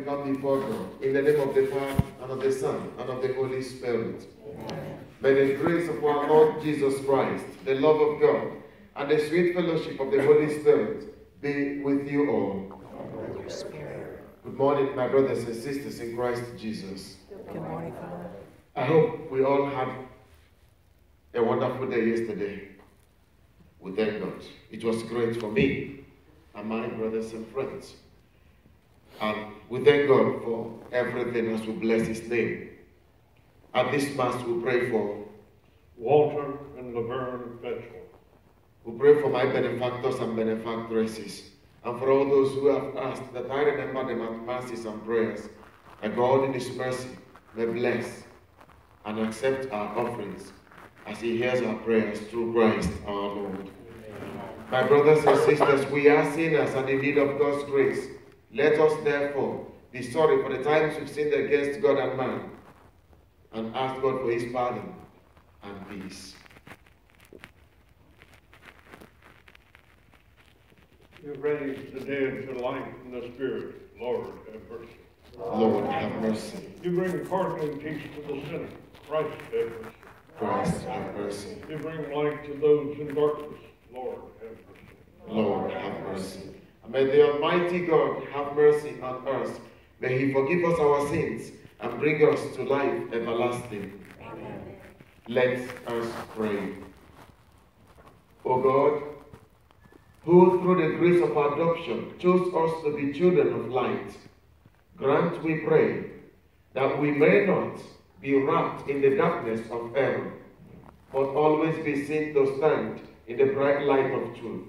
we come before God. In the name of the Father, and of the Son, and of the Holy Spirit. Amen. May the grace of our Lord Jesus Christ, the love of God, and the sweet fellowship of the Holy Spirit be with you all. Good morning, my brothers and sisters in Christ Jesus. Good morning, Father. I hope we all had a wonderful day yesterday. We thank God. It was great for me and my brothers and friends. And we thank God for everything as we bless His name. At this Mass, we pray for Walter and Laverne Fetchel. We pray for my benefactors and benefactresses, and for all those who have asked that I remember them at masses and prayers, that God in His mercy may bless and accept our offerings as He hears our prayers through Christ our Lord. My brothers and sisters, we are sinners and in need of God's grace. Let us therefore be sorry for the times we've sinned against God and man and ask God for his pardon and peace. You raise the dead to life in the Spirit. Lord, have mercy. Lord, have mercy. You bring pardoning peace to the sinner. Christ, have mercy. Christ, have mercy. You bring light to those in darkness. Lord, have mercy. Lord, have mercy. And may the Almighty God have mercy on us. May He forgive us our sins and bring us to life everlasting. Amen. Let us pray. O God, who through the grace of adoption chose us to be children of light, grant, we pray, that we may not be wrapped in the darkness of error, but always be seen to stand in the bright light of truth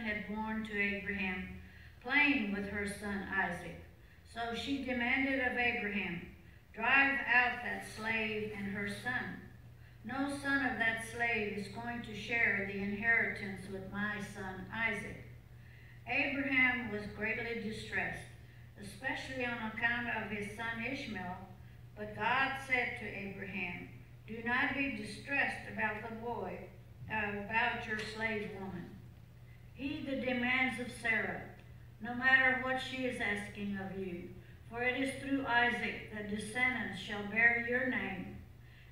had borne to Abraham, playing with her son Isaac. So she demanded of Abraham, Drive out that slave and her son. No son of that slave is going to share the inheritance with my son Isaac. Abraham was greatly distressed, especially on account of his son Ishmael. But God said to Abraham, Do not be distressed about the boy, uh, about your slave woman. Heed the demands of Sarah, no matter what she is asking of you. For it is through Isaac that descendants shall bear your name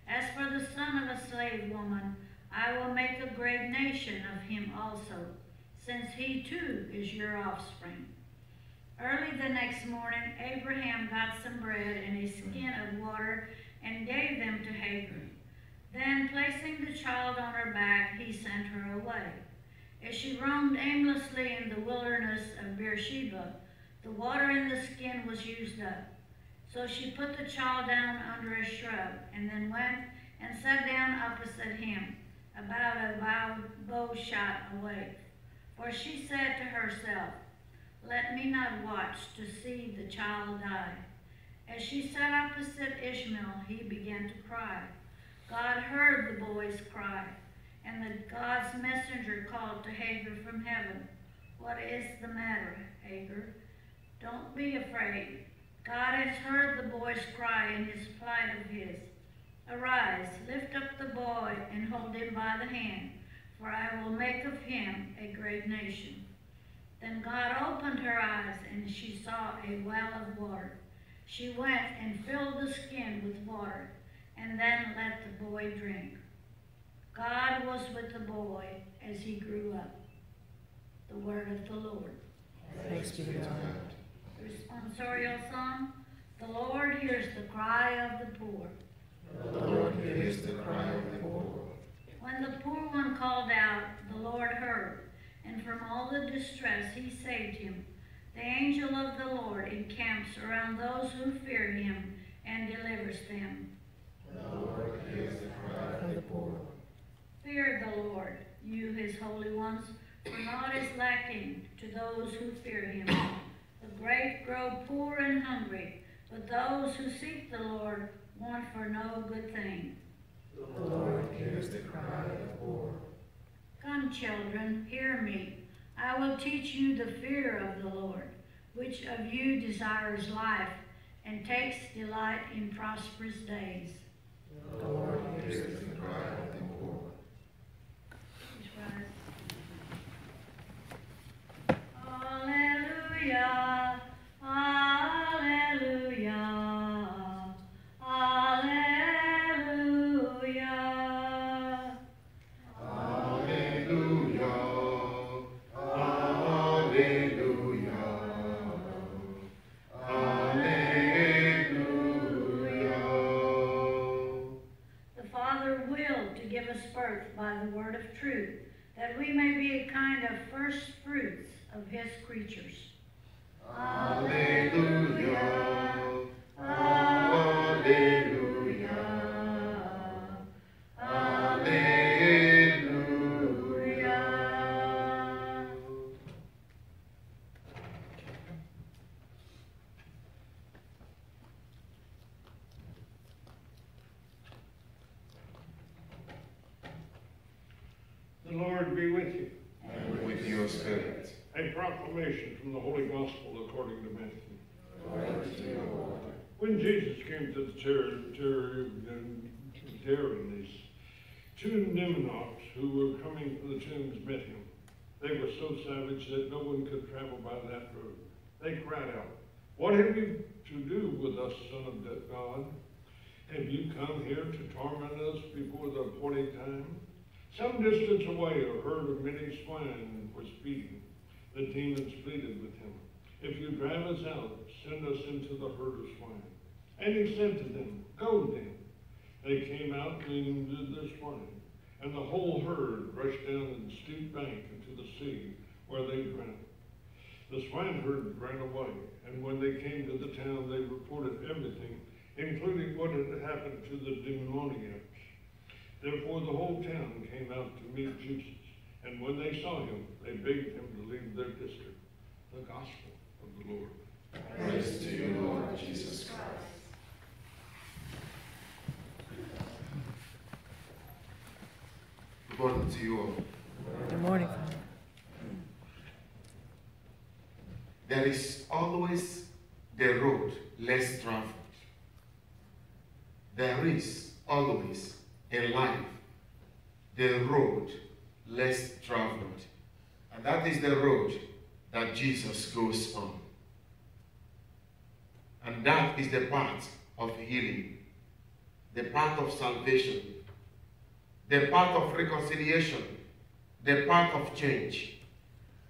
as for the son of a slave woman, I will make a great nation of him also, since he too is your offspring. Early the next morning, Abraham got some bread and a skin of water and gave them to Hagar. Then, placing the child on her back, he sent her away. As she roamed aimlessly in the wilderness of Beersheba, the water in the skin was used up. So she put the child down under a shrub, and then went and sat down opposite him, about a bow shot away. For she said to herself, Let me not watch to see the child die. As she sat opposite Ishmael, he began to cry. God heard the boy's cry, and the God's messenger called to Hagar from heaven, What is the matter, Hagar? Don't be afraid. God has heard the boy's cry and his plight of his. Arise, lift up the boy, and hold him by the hand, for I will make of him a great nation. Then God opened her eyes, and she saw a well of water. She went and filled the skin with water, and then let the boy drink. God was with the boy as he grew up. The word of the Lord. Thanks be to God responsorial psalm. The Lord hears the cry of the poor. The Lord hears the cry of the poor. When the poor one called out, the Lord heard, and from all the distress he saved him. The angel of the Lord encamps around those who fear him and delivers them. The Lord hears the cry of the poor. Fear the Lord, you his holy ones, for naught is lacking to those who fear him. The great grow poor and hungry, but those who seek the Lord want for no good thing. The Lord hears the cry of the poor. Come, children, hear me. I will teach you the fear of the Lord. Which of you desires life and takes delight in prosperous days? The Lord hears the cry of the creatures. Hallelujah. Proclamation from the Holy Gospel according to Matthew. When Jesus came to the Gadarenes, two Nimnots who were coming from the tombs met him. They were so savage that no one could travel by that road. They cried out, What have you to do with us, Son of God? Have you come here to torment us before the appointed time? Some distance away, a herd of many swine was feeding. The demons pleaded with him, If you drive us out, send us into the herd of swine. And he said to them, Go then. They came out and into the swine, and the whole herd rushed down the steep bank into the sea, where they drowned. The swineherd ran away, and when they came to the town, they reported everything, including what had happened to the demoniacs. Therefore, the whole town came out to meet Jesus, and when they saw him, they begged him to leave their district. The gospel of the Lord. Praise to you, Lord Jesus Christ. Good morning to you all. Good morning, There is always the road less traveled. There is always in life the road less traveled. And that is the road that Jesus goes on. And that is the path of healing, the path of salvation, the path of reconciliation, the path of change.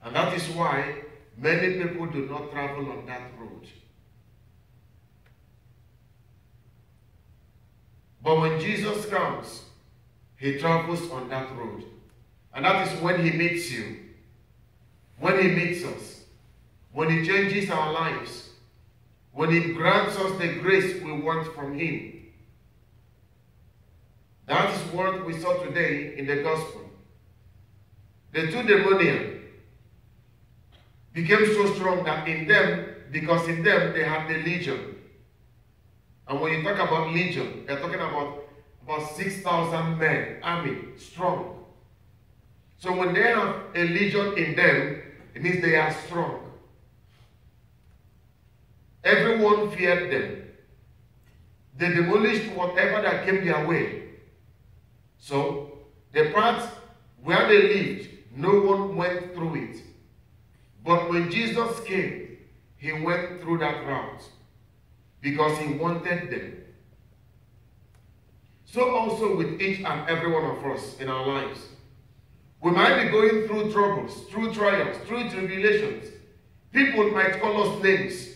And that is why many people do not travel on that road. But when Jesus comes, he travels on that road. And that is when he meets you, when he meets us, when he changes our lives, when he grants us the grace we want from him. That is what we saw today in the gospel. The two demoniacs became so strong that in them, because in them they had the legion. And when you talk about legion, they're talking about about 6,000 men, army, strong. So when they have a legion in them, it means they are strong. Everyone feared them. They demolished whatever that came their way. So the part where they lived, no one went through it. But when Jesus came, he went through that route because he wanted them. So also with each and every one of us in our lives. We might be going through troubles, through trials, through tribulations. People might call us names.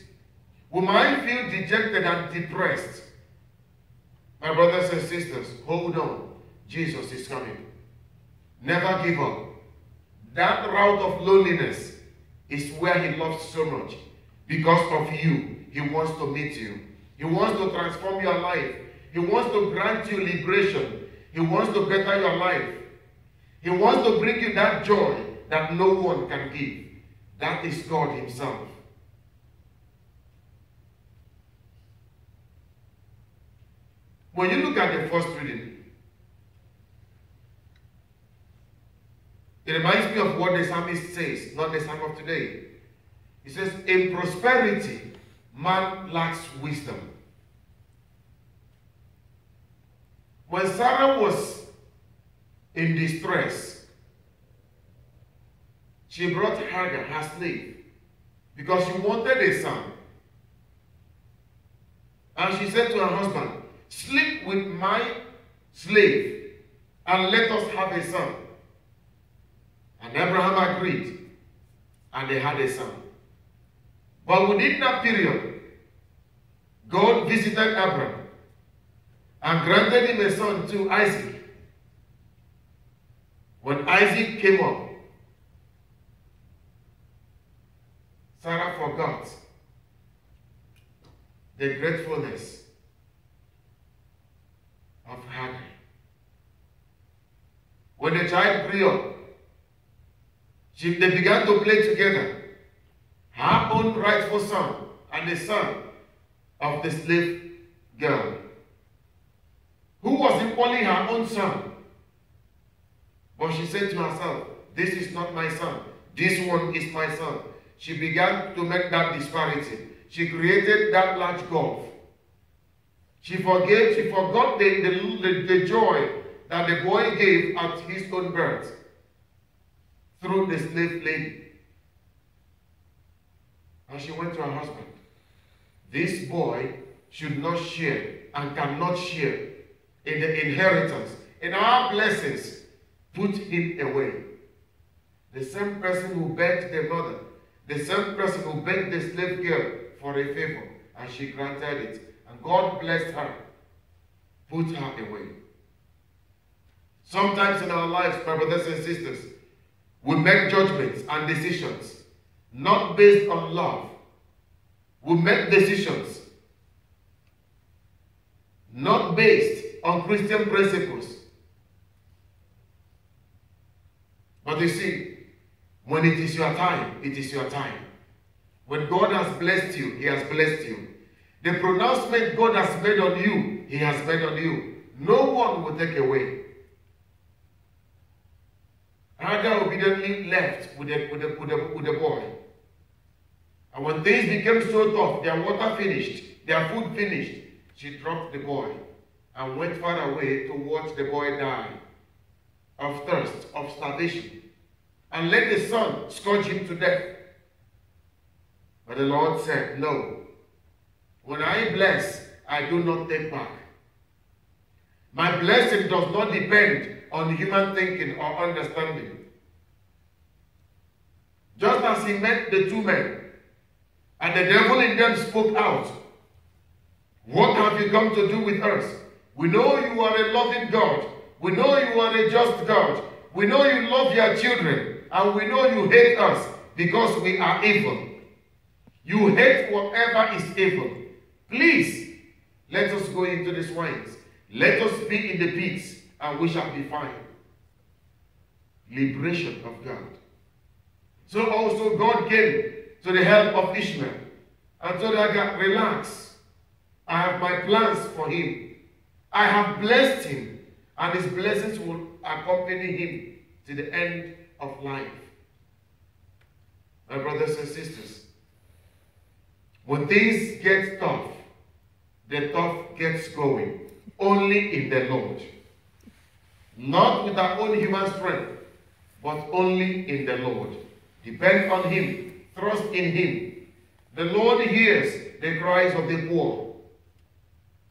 We might feel dejected and depressed. My brothers and sisters, hold on. Jesus is coming. Never give up. that route of loneliness is where He loves so much. Because of you, He wants to meet you. He wants to transform your life. He wants to grant you liberation. He wants to better your life. He wants to bring you that joy that no one can give. That is God Himself. When you look at the first reading, it reminds me of what the psalmist says, not the psalm of today. He says, In prosperity, man lacks wisdom. When Sarah was in distress, she brought Hagar, her slave, because she wanted a son. And she said to her husband, Sleep with my slave, and let us have a son. And Abraham agreed, and they had a son. But within that period, God visited Abraham and granted him a son to Isaac. When Isaac came up, Sarah forgot the gratefulness of Hagar. When the child grew up, she, they began to play together. Her own rightful son and the son of the slave girl, who was equally her own son. But she said to herself, This is not my son. This one is my son. She began to make that disparity. She created that large gulf. She forgave, she forgot the, the, the, the joy that the boy gave at his own birth through the slave lady. And she went to her husband. This boy should not share and cannot share in the inheritance, in our blessings. Put him away. The same person who begged the mother, the same person who begged the slave girl for a favor, and she granted it. And God blessed her. Put her away. Sometimes in our lives, brothers and sisters, we make judgments and decisions not based on love. We make decisions not based on Christian principles. But you see, when it is your time, it is your time. When God has blessed you, He has blessed you. The pronouncement God has made on you, He has made on you. No one will take away. Hagar obediently left with the, with, the, with, the, with the boy. And when things became so tough, their water finished, their food finished, she dropped the boy and went far away to watch the boy die of thirst, of starvation, and let the sun scourge him to death. But the Lord said, No. When I bless, I do not take back. My blessing does not depend on human thinking or understanding. Just as he met the two men, and the devil in them spoke out, What have you come to do with us? We know you are a loving God. We know you are a just God. We know you love your children. And we know you hate us because we are evil. You hate whatever is evil. Please, let us go into the swines. Let us be in the pits, and we shall be fine. Liberation of God. So also God came to the help of Ishmael and told Hagar, relax. I have my plans for him. I have blessed him, and his blessings will accompany him to the end of life. My brothers and sisters, when things get tough, the tough gets going only in the Lord. Not with our own human strength, but only in the Lord. Depend on Him, trust in Him. The Lord hears the cries of the poor.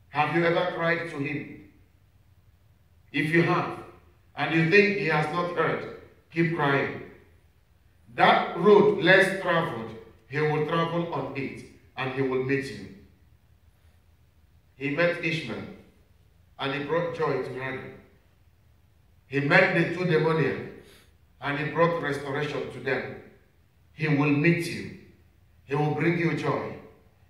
Have you ever cried to Him? If you have, and you think He has not heard, keep crying. That road less traveled, He will travel on it, and He will meet you. He met Ishmael, and he brought joy to Hagar. He met the two demoniac, and He brought restoration to them. He will meet you. He will bring you joy.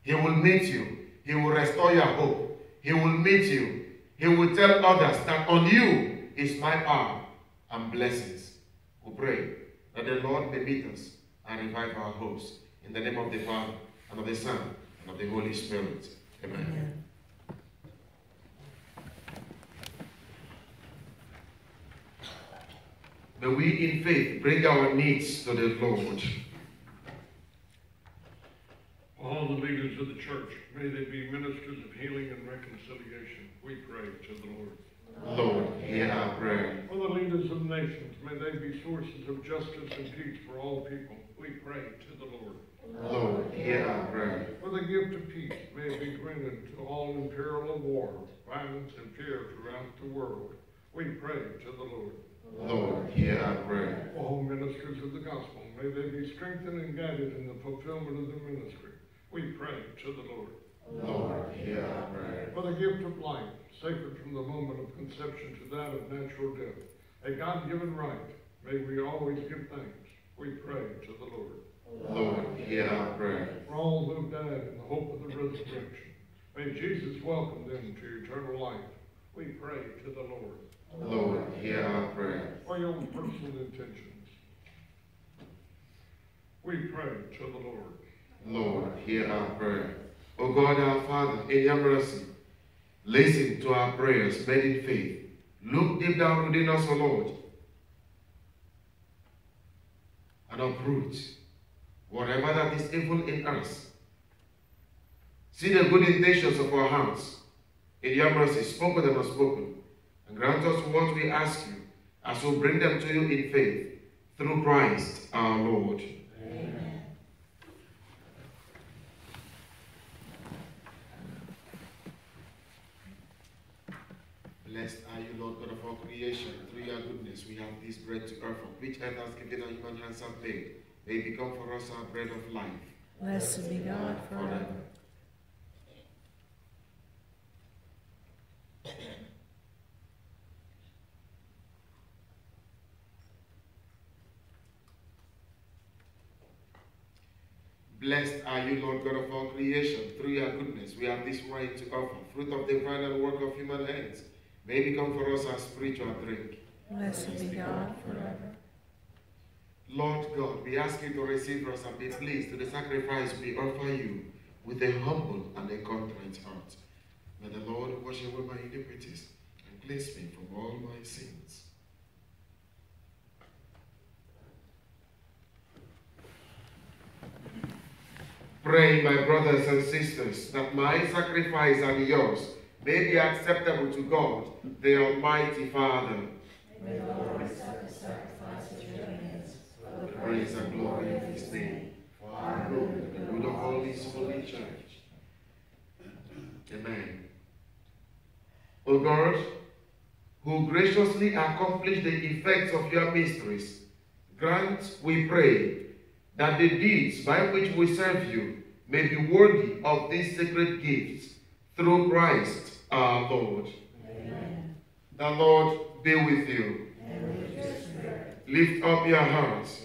He will meet you. He will restore your hope. He will meet you. He will tell others that on you is my power and blessings. We pray that the Lord may meet us and revive our hopes. In the name of the Father, and of the Son, and of the Holy Spirit. Amen. Amen. May we in faith bring our needs to the Lord. All the leaders of the church, may they be ministers of healing and reconciliation. We pray to the Lord. Lord, hear our prayer. For the leaders of nations, may they be sources of justice and peace for all people. We pray to the Lord. Lord, hear our prayer. For the gift of peace may it be granted to all in peril of war, violence, and fear throughout the world. We pray to the Lord. Lord, hear our prayer. For All ministers of the gospel, may they be strengthened and guided in the fulfillment of their ministry. We pray to the Lord. Lord, hear our prayer. For the gift of life, sacred from the moment of conception to that of natural death, a God-given right, may we always give thanks. We pray to the Lord. Lord, hear our prayer. For all who have died in the hope of the resurrection, may Jesus welcome them to eternal life. We pray to the Lord. Lord, hear our prayer. For your own personal intentions, we pray to the Lord. Lord, hear our prayer. O God, our Father, in your mercy, listen to our prayers made in faith. Look deep down within us, O Lord, and uproot whatever that is evil in us. See the good intentions of our hearts. In your mercy, spoken and unspoken, and grant us what we ask you, as we bring them to you in faith, through Christ our Lord. Amen. Blessed are you, Lord God of all creation. Through your goodness, we have this bread to offer, which earth has given our human hands have made. May become for us our bread of life. Blessed be God forever. Blessed are you, Lord God of all creation. Through your goodness, we have this wine to offer, fruit of the final work of human hands. May become for us our spiritual drink. Blessed be God forever. Lord God, we ask you to receive us and be pleased to the sacrifice we offer you with a humble and a contrite heart. May the Lord wash away my iniquities and cleanse me from all my sins. Pray, my brothers and sisters, that my sacrifice and yours may be acceptable to God, the Almighty Father. May the Lord accept the sacrifice of your hands for the praise and glory of his name, for our good and the good of all his holy church. Amen. O God, who graciously accomplished the effects of your mysteries, grant, we pray, that the deeds by which we serve you may be worthy of these sacred gifts through Christ our Lord. Amen. The Lord be with you. And with your Lift up your hearts.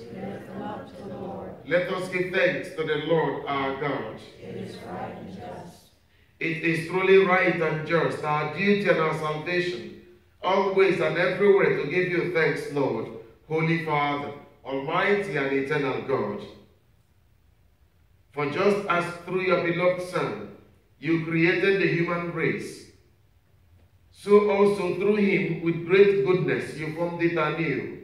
up to the Lord. Let us give thanks to the Lord our God. It is right and just. It is truly right and just, our duty and our salvation, always and everywhere to give you thanks, Lord, Holy Father, Almighty and eternal God. For just as through your beloved Son you created the human race, so also through him with great goodness you formed it anew.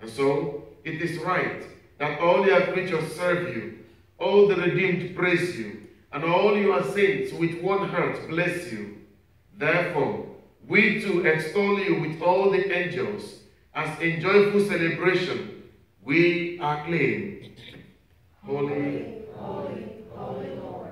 And so it is right that all your creatures serve you, all the redeemed praise you, and all your saints with one heart bless you. Therefore, we too extol you with all the angels, as in joyful celebration we acclaim. Holy, Holy, holy Lord,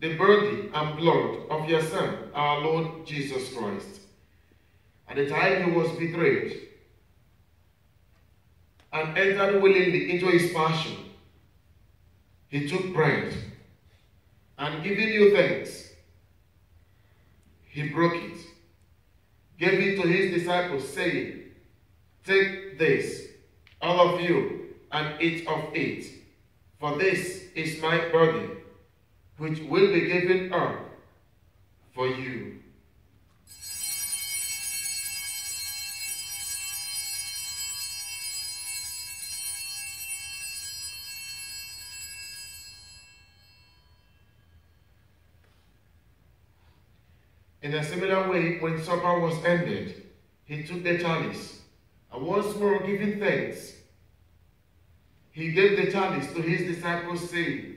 the body and blood of your Son, our Lord Jesus Christ. At the time he was betrayed and entered willingly into his passion, he took bread and giving you thanks, he broke it, gave it to his disciples, saying, Take this, all of you, and eat of it, for this is my body, which will be given up for you. In a similar way, when supper was ended, he took the chalice, and once more giving thanks, he gave the chalice to his disciples, saying,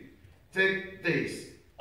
Take this,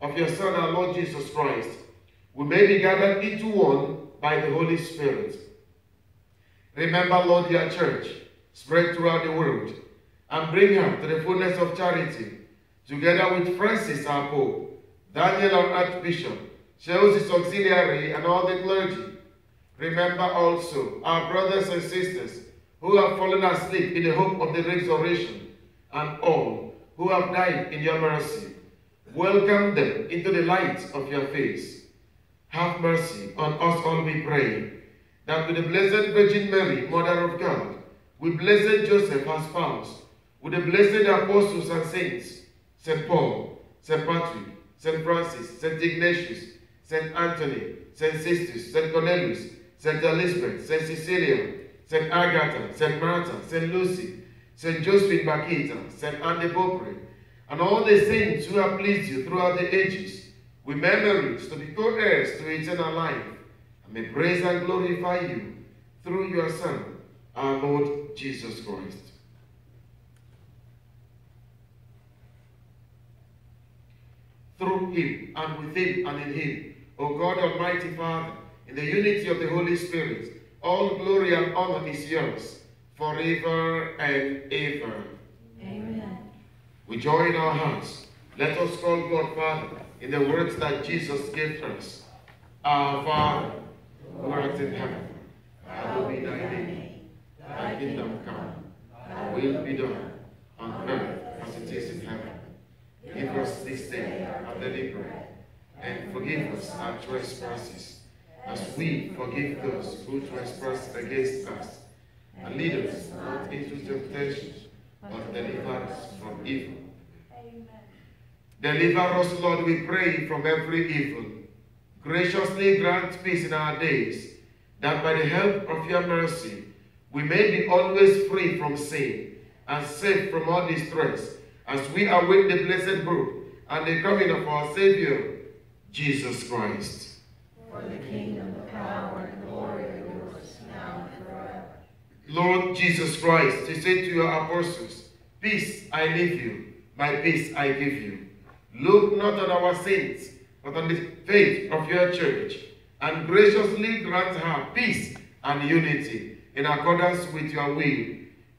of your Son, our Lord Jesus Christ, we may be gathered into one by the Holy Spirit. Remember, Lord, your church spread throughout the world and bring her to the fullness of charity, together with Francis, our Pope, Daniel, our Archbishop, Chelsea's auxiliary, and all the clergy. Remember also our brothers and sisters who have fallen asleep in the hope of the resurrection, and all who have died in your mercy. Welcome them into the light of your face. Have mercy on us all, we pray, that with the Blessed Virgin Mary, Mother of God, with Blessed Joseph, her spouse, with the blessed apostles and saints, St. Paul, St. Patrick, St. Francis, St. Ignatius, St. Anthony, St. Sixtus, St. Cornelius, St. Elizabeth, St. Cecilia, St. Agatha, St. Martha, St. Lucy, St. Josephine Bakhita, St. Anne Beaupre, and all the saints who have pleased you throughout the ages, with memories to be co-heirs to eternal life, and may praise and glorify you through your Son, our Lord Jesus Christ. Through him, and with him, and in him, O God Almighty Father, in the unity of the Holy Spirit, all glory and honor is yours, forever and ever. Amen. With joy in our hearts, let us call God Father in the words that Jesus gave us. Our Father, who art in heaven, hallowed be thy name. Thy kingdom come, thy will be done, on earth as it is in heaven. Give us this day our daily bread, and forgive us our trespasses, as we forgive those who trespass against us. And lead us not into temptation, but deliver us from evil. Deliver us, Lord, we pray, from every evil. Graciously grant peace in our days, that by the help of your mercy, we may be always free from sin and safe from all distress, as we await the blessed hope and the coming of our Savior, Jesus Christ. For the kingdom, the power, and glory are yours, now and forever. Lord Jesus Christ, you said to your apostles, Peace I leave you, my peace I give you. Look not on our sins, but on the faith of your church, and graciously grant her peace and unity in accordance with your will,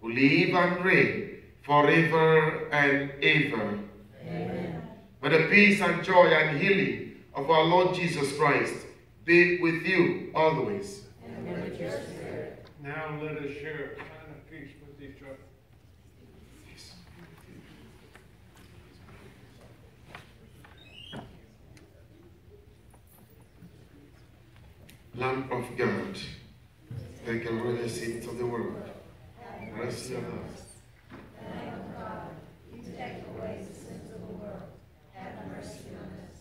who live and reign forever and ever. Amen. May the peace and joy and healing of our Lord Jesus Christ be with you always. And with your spirit. Now let us share a sign of peace with each other. Lamb of God, take away the sins of the world. Mercy on us. Lamb of God, you take away the sins of the world. Have mercy on us.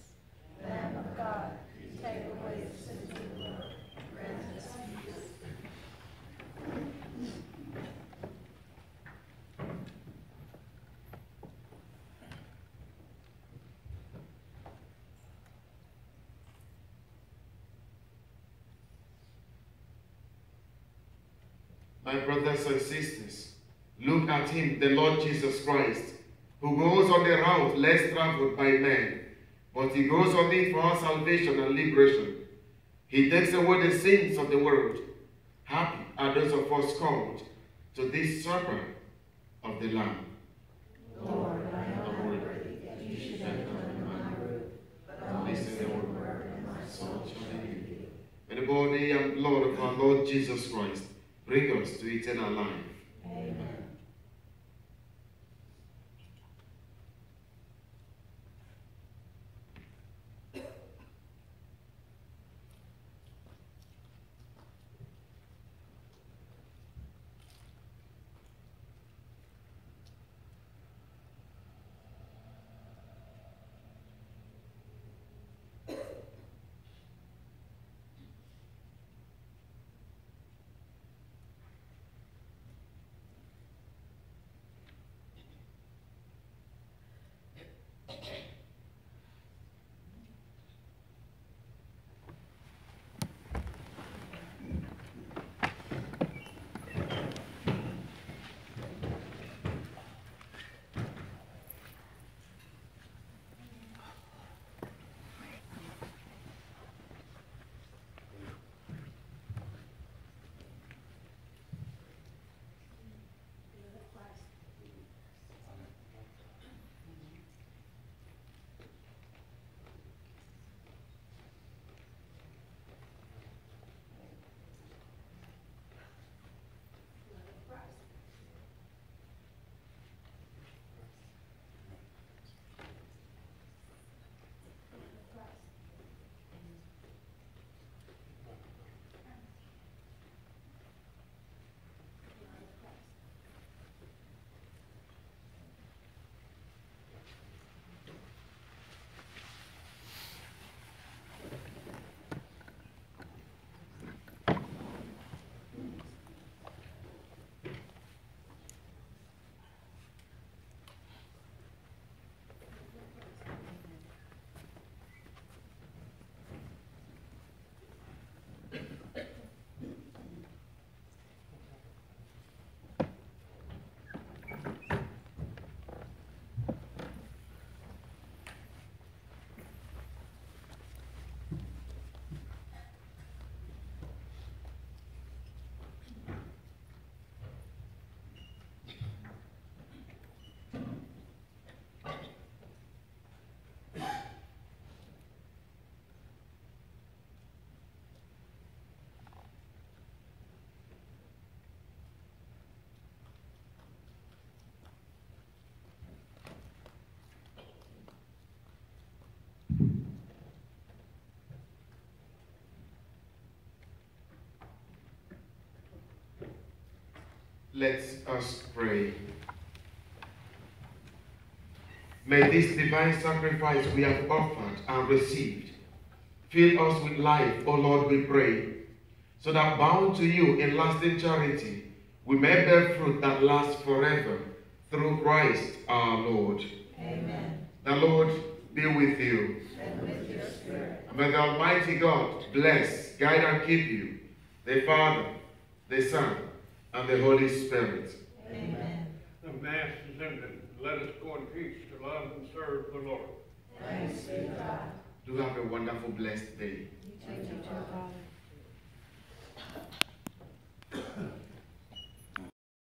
Lamb of God, you take away the sins of the world. Grant us peace. My brothers and sisters, look at him, the Lord Jesus Christ, who goes on the route less traveled by men, but he goes on it for our salvation and liberation. He takes away the sins of the world. Happy are those of us called to this supper of the Lamb. Lord, I am worthy that you should enter under my roof, but only say a word and my soul shall be healed. May the body and blood of our Lord Jesus Christ bring us to eternal life. Let us uh, pray. May this divine sacrifice we have offered and received fill us with life, O Lord, we pray, so that bound to you in lasting charity, we may bear fruit that lasts forever through Christ our Lord. Amen. The Lord be with you. And with your spirit. And may the Almighty God bless, guide, and keep you, the Father, the Son, and the Holy Spirit. Amen. The Mass is ended. Let us go in peace to love and serve the Lord. Thanks be to God. Do have a wonderful, blessed day. Thank you, Father.